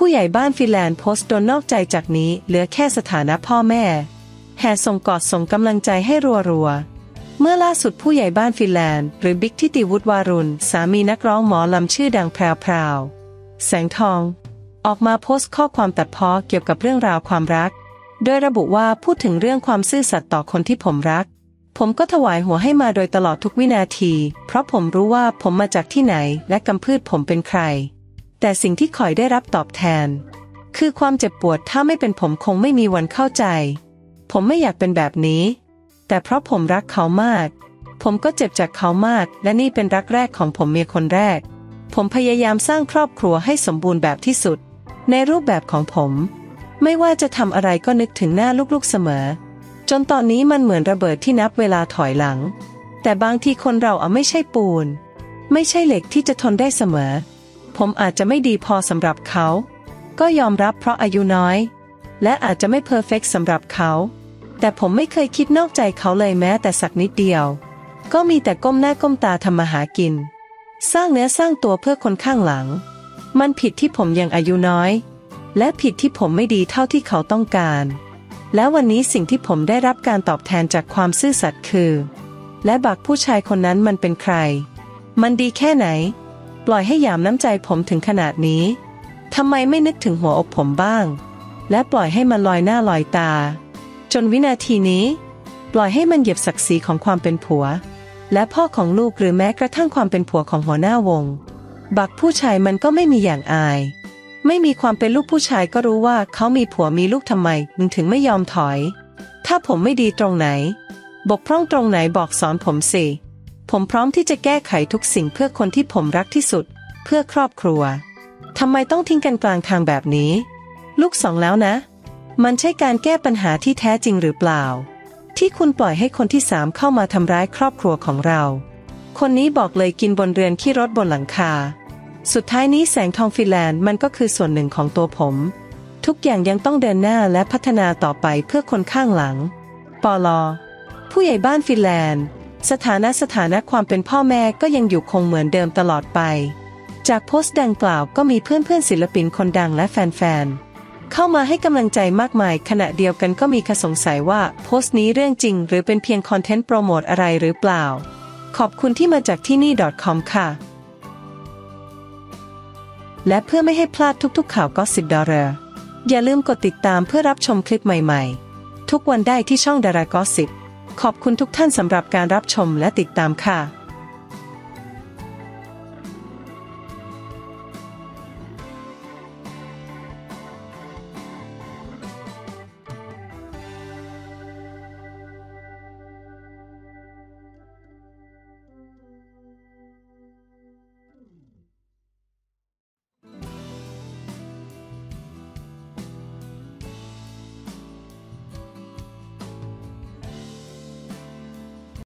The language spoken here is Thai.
ผู้ใหญ่บ้านฟินแลนด์โพสต์โดนนอกใจจากนี้เหลือแค่สถานะพ่อแม่ แห่ส่งกอดส่งกำลังใจให้รัวๆ เมื่อล่าสุดผู้ใหญ่บ้านฟินแลนด์ หรือบิ๊กทิติวุฒิวารุณ สามีนักร้องหมอลำชื่อดังแพรวพราว แสงทอง ออกมาโพสต์ข้อความตัดพ้อเกี่ยวกับเรื่องราวความรัก โดยระบุว่าพูดถึงเรื่องความซื่อสัตย์ต่อคนที่ผมรัก ผมก็ถวายหัวให้มาโดยตลอดทุกวินาที เพราะผมรู้ว่าผมมาจากที่ไหนและกำพืชผมเป็นใคร แต่สิ่งที่คอยได้รับตอบแทน คือความเจ็บปวดถ้าไม่เป็นผมคงไม่มีวันเข้าใจ ผมไม่อยากเป็นแบบนี้ แต่เพราะผมรักเขามาก ผมก็เจ็บจากเขามาก และนี่เป็นรักแรกของผมเมียคนแรก ผมพยายามสร้างครอบครัวให้สมบูรณ์แบบที่สุด ในรูปแบบของผม ไม่ว่าจะทำอะไรก็นึกถึงหน้าลูกๆเสมอ จนตอนนี้มันเหมือนระเบิดที่นับเวลาถอยหลัง แต่บางทีคนเราเอาไม่ใช่ปูน ไม่ใช่เหล็กที่จะทนได้เสมอ ผมอาจจะไม่ดีพอสำหรับเขา ก็ยอมรับเพราะอายุน้อย และอาจจะไม่เพอร์เฟกสำหรับเขา แต่ผมไม่เคยคิดนอกใจเขาเลยแม้แต่สักนิดเดียว ก็มีแต่ก้มหน้าก้มตาทำมาหากิน สร้างเนื้อสร้างตัวเพื่อคนข้างหลัง มันผิดที่ผมยังอายุน้อย และผิดที่ผมไม่ดีเท่าที่เขาต้องการ แล้ววันนี้สิ่งที่ผมได้รับการตอบแทนจากความซื่อสัตย์คือ และบักผู้ชายคนนั้นมันเป็นใคร มันดีแค่ไหน ปล่อยให้หยามน้ำใจผมถึงขนาดนี้ทำไมไม่นึกถึงหัวอกผมบ้าง และปล่อยให้มันลอยหน้าลอยตา จนวินาทีนี้ ปล่อยให้มันเหยียบศักดิ์ศรีของความเป็นผัว และพ่อของลูกหรือแม้กระทั่งความเป็นผัวของหัวหน้าวง บักผู้ชายมันก็ไม่มีอย่างอาย ไม่มีความเป็นลูกผู้ชายก็รู้ว่าเขามีผัวมีลูกทำไมมึงถึงไม่ยอมถอย ถ้าผมไม่ดีตรงไหน บกพร่องตรงไหนบอกสอนผมสิ ผมพร้อมที่จะแก้ไขทุกสิ่งเพื่อคนที่ผมรักที่สุด เพื่อครอบครัวทำไมต้องทิ้งกันกลางทางแบบนี้ ลูกสองแล้วนะ มันใช่การแก้ปัญหาที่แท้จริงหรือเปล่า ที่คุณปล่อยให้คนที่สามเข้ามาทำร้ายครอบครัวของเรา คนนี้บอกเลยกินบนเรือนขี้รถบนหลังคา สุดท้ายนี้แสงทองฟินแลนด์มันก็คือส่วนหนึ่งของตัวผม ทุกอย่างยังต้องเดินหน้าและพัฒนาต่อไปเพื่อคนข้างหลัง ปลอผู้ใหญ่บ้านฟินแลนด์ สถานะสถานะความเป็นพ่อแม่ก็ยังอยู่คงเหมือนเดิมตลอดไป จากโพสต์ดังกล่าวก็มีเพื่อนๆศิลปินคนดังและแฟนๆ เข้ามาให้กำลังใจมากมาย ขณะเดียวกันก็มีคสงสัยว่าโพสต์นี้เรื่องจริง หรือเป็นเพียงคอนเทนต์โปรโมทอะไรหรือเปล่า ขอบคุณที่มาจากที่นี่ .com ค่ะ และเพื่อไม่ให้พลาดทุกๆข่าวก็สิบดอลลาร์อย่าลืมกดติดตามเพื่อรับชมคลิปใหม่ๆ ทุกวันได้ที่ช่องดารากอสิบ ขอบคุณทุกท่านสำหรับการรับชมและติดตามค่ะ